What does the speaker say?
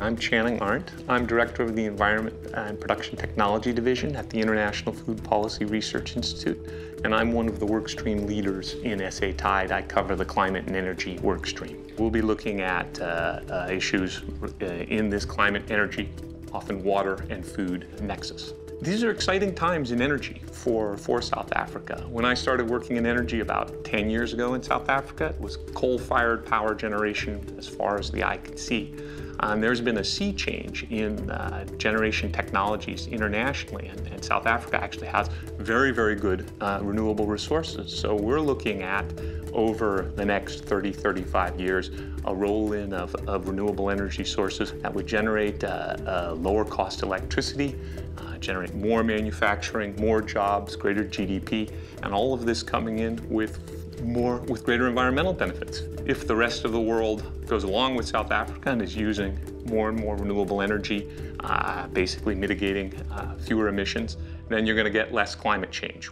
I'm Channing Arndt. I'm Director of the Environment and Production Technology Division at the International Food Policy Research Institute, and I'm one of the workstream leaders in SA-TIED. I cover the climate and energy workstream. We'll be looking at uh, uh, issues uh, in this climate, energy, often water and food nexus. These are exciting times in energy for, for South Africa. When I started working in energy about 10 years ago in South Africa, it was coal-fired power generation as far as the eye could see. Um, there's been a sea change in uh, generation technologies internationally, and, and, South Africa actually has very, very good uh, renewable resources. So we're looking at, over the next 30, 35 years, a roll-in of, of, renewable energy sources that would generate uh, lower cost electricity, uh, generate more manufacturing, more jobs, greater GDP, and all of this coming in with more with greater environmental benefits. If the rest of the world goes along with South Africa and is using more and more renewable energy, uh, basically mitigating uh, fewer emissions, then you're going to get less climate change.